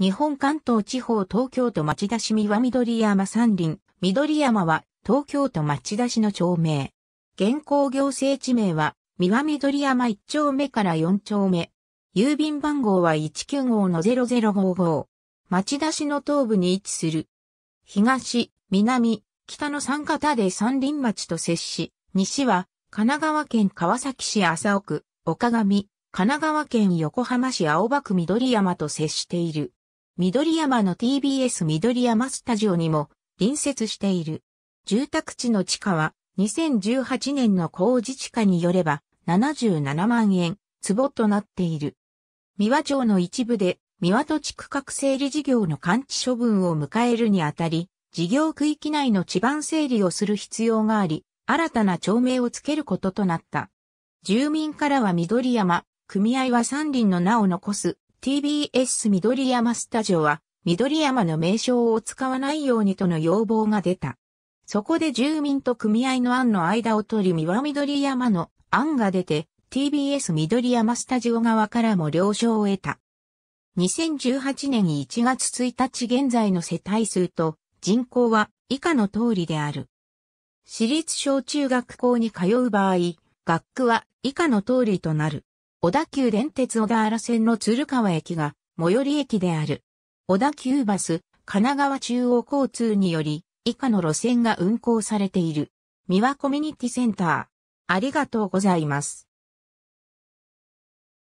日本関東地方東京都町田市三輪緑山山林。緑山は東京都町田市の町名。現行行政地名は三輪緑山1丁目から4丁目。郵便番号は195-0055。町田市の東部に位置する。東、南、北の三方で山林町と接し、西は神奈川県川崎市麻生区、岡上、神奈川県横浜市青葉区緑山と接している。緑山の TBS 緑山スタジオにも隣接している。住宅地の地価は2018年の工事地価によれば77万円坪となっている。三輪町の一部で三輪土地区画整理事業の完治処分を迎えるにあたり、事業区域内の地盤整理をする必要があり、新たな町名を付けることとなった。住民からは緑山、組合は山林の名を残す TBS 緑山スタジオは緑山の名称を使わないようにとの要望が出た。そこで住民と組合の案の間を取り三輪緑山の案が出て TBS 緑山スタジオ側からも了承を得た。2018年1月1日現在の世帯数と人口は以下の通りである。私立小中学校に通う場合、学区は以下の通りとなる。小田急電鉄小田原線の鶴川駅が最寄り駅である。小田急バス、神奈川中央交通により以下の路線が運行されている。三輪コミュニティセンター。ありがとうございます。